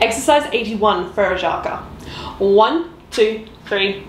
Exercise 81 for One, two, three.